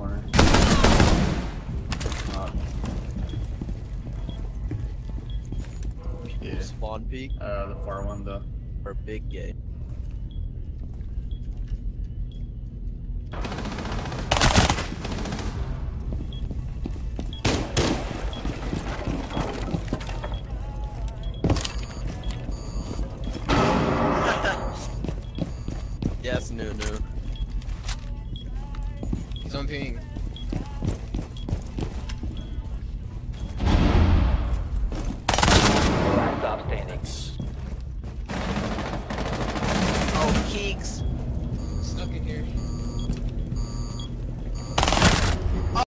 learned. Uh, yeah. Spawn peek? Uh, the far one, the... Or big gate. yes, new, new something. Stop standing. Oh, keeks. Stuck in here.